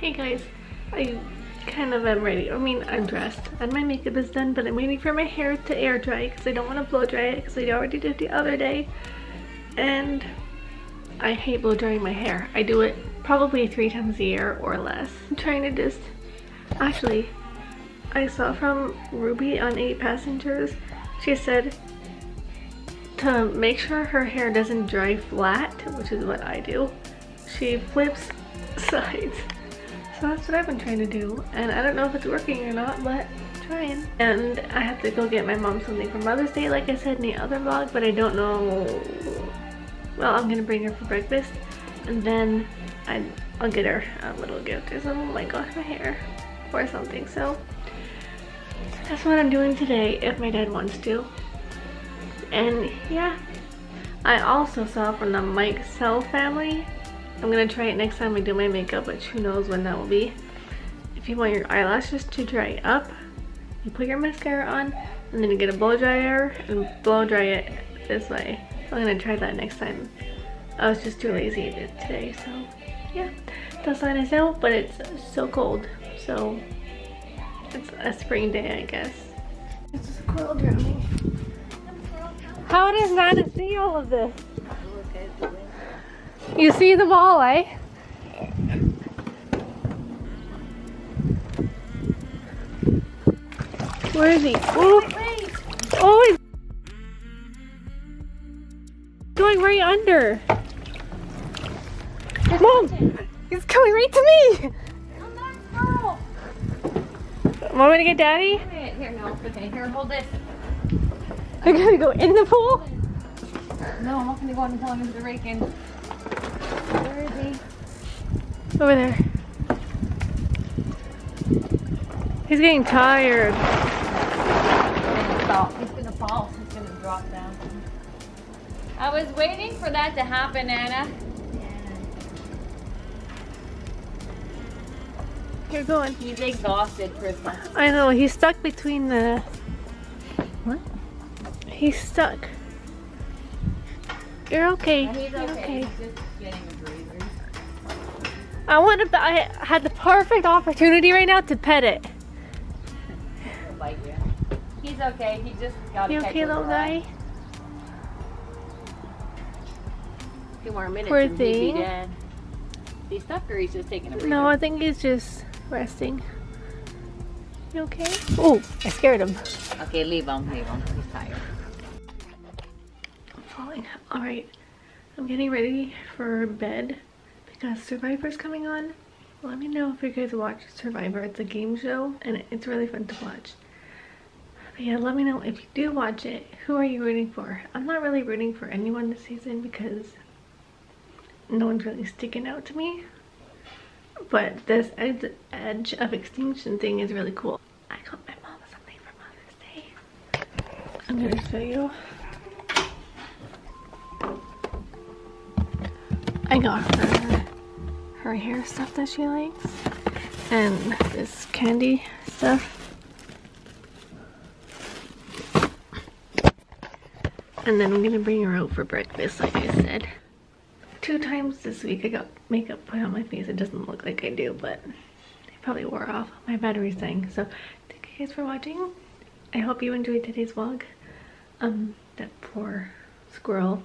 Hey guys, I kind of am ready. I mean, I'm dressed and my makeup is done, but I'm waiting for my hair to air dry because I don't want to blow dry it because I already did the other day. And I hate blow drying my hair. I do it probably three times a year or less. I'm trying to just, actually, I saw from Ruby on 8 Passengers, she said to make sure her hair doesn't dry flat, which is what I do, she flips sides. So that's what I've been trying to do. And I don't know if it's working or not, but I'm trying. And I have to go get my mom something for Mother's Day, like I said in the other vlog, but I don't know. Well, I'm gonna bring her for breakfast. And then I, I'll get her a little gift or something, like gosh, my hair or something. So that's what I'm doing today, if my dad wants to. And yeah, I also saw from the Mike Sell family I'm gonna try it next time I do my makeup, but who knows when that will be. If you want your eyelashes to dry up, you put your mascara on, and then you get a blow dryer and blow dry it this way. I'm gonna try that next time. I was just too lazy to today, so yeah. The sun is out, but it's so cold, so it's a spring day, I guess. This is a squirrel drowning. How does Nana see all of this? You see them all, eh? Where is he? Oh, oh he's going right under. Mom, he's coming right to me. Want me to get daddy? Here, no. Okay, here, hold this. I'm gonna go in the pool. No, I'm not gonna go in pool. I'm gonna the rake in. Where is he? Over there. He's getting tired. He's gonna fall. He's gonna fall. He's gonna drop down. I was waiting for that to happen, Anna. You're going. He's exhausted, Krista. I know, he's stuck between the... What? He's stuck. You're okay. He's You're okay. okay. He's just getting a breather. I wanted to, I had the perfect opportunity right now to pet it. He'll. He's okay. He just got You a okay, little guy? Two more minutes Poor and he'd be thing. dead. He's stuck or he's just taking a breather? No, I think he's just resting. You okay? Oh, I scared him. Okay, leave him. Leave him. He's tired. I'm falling. All right, I'm getting ready for bed because Survivor's coming on. Let me know if you guys watch Survivor. It's a game show and it's really fun to watch. But yeah, let me know if you do watch it. Who are you rooting for? I'm not really rooting for anyone this season because no one's really sticking out to me. But this ed- Edge of Extinction thing is really cool. I got my mom something for Mother's Day. I'm gonna show you. I got her her hair stuff that she likes and this candy stuff. And then I'm gonna bring her out for breakfast like I said. Two times this week I got makeup put on my face. It doesn't look like I do, but it probably wore off. My battery's dying. So thank you guys for watching. I hope you enjoyed today's vlog. Um, that poor squirrel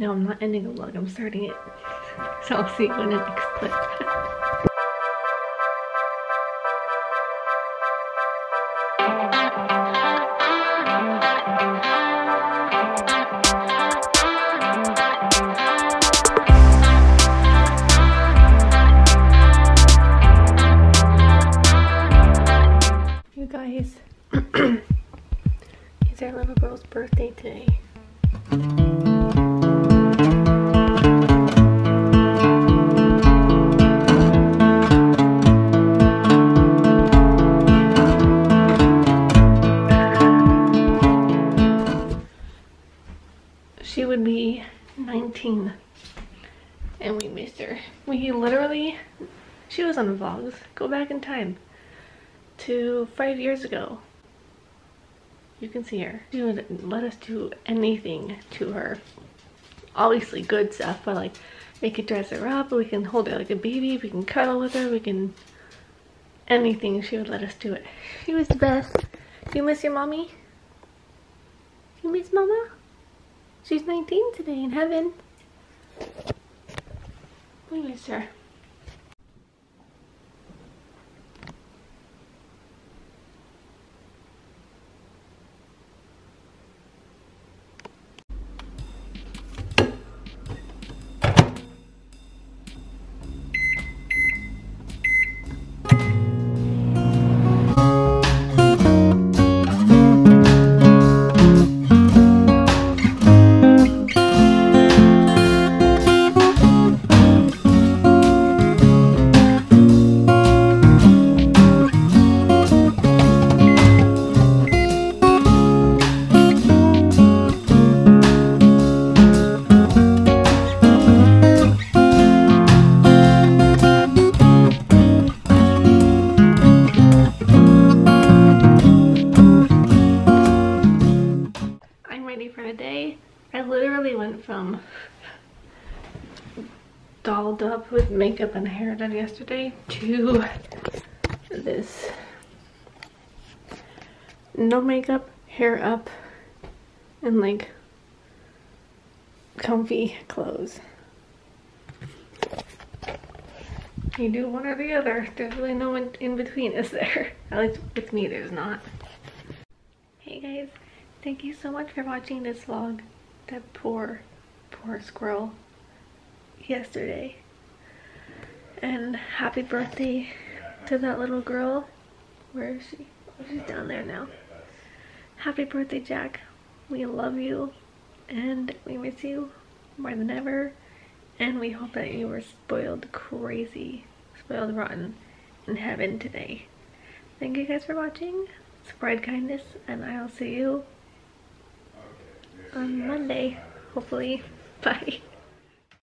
no, I'm not ending the vlog. I'm starting it. So I'll see you in the next clip. She would be 19 and we missed her. We literally, she was on the vlogs, go back in time to five years ago. You can see her. She would let us do anything to her. Obviously good stuff, but like We can dress her up, we can hold her like a baby, we can cuddle with her, we can anything she would let us do it. She was the best. Do you miss your mommy? Do you miss mama? She's 19 today in heaven. We miss her. From dolled up with makeup and hair done yesterday to this no makeup, hair up, and like comfy clothes. You do one or the other. There's really no one in between, is there? At least with me, there's not. Hey guys, thank you so much for watching this vlog. That poor, poor squirrel yesterday. And happy birthday to that little girl. Where is she? Oh, she's down there now. Happy birthday, Jack. We love you and we miss you more than ever. And we hope that you were spoiled crazy, spoiled rotten in heaven today. Thank you guys for watching. Spread kindness and I'll see you on Monday, hopefully. Bye.